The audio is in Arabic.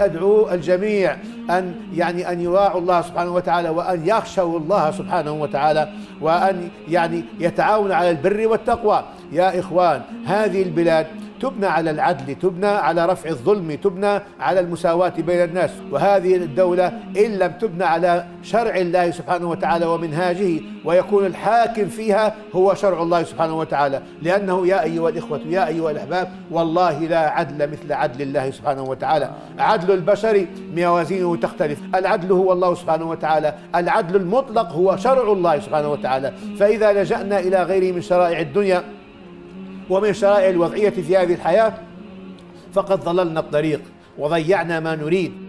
أدعو الجميع أن يعني أن يراعوا الله سبحانه وتعالى وأن يخشوا الله سبحانه وتعالى وأن يعني يتعاونوا على البر والتقوى. يا إخوان هذه البلاد تبنى على العدل تبنى على رفع الظلم تبنى على المساواة بين الناس. وهذه الدولة إن لم تبنى على شرع الله سبحانه وتعالى ومنهاجه ويكون الحاكم فيها هو شرع الله سبحانه وتعالى. لأنه يا أيها الإخوة يا أيها الأحباب والله لا عدل مثل عدل الله سبحانه وتعالى. عدل البشر موازينه تختلف. العدل هو الله سبحانه وتعالى. العدل المطلق هو شرع الله سبحانه وتعالى. فإذا لجأنا إلى غيره من شرائع الدنيا ومن شرائع الوضعية في هذه الحياة فقد ضللنا الطريق وضيعنا ما نريد.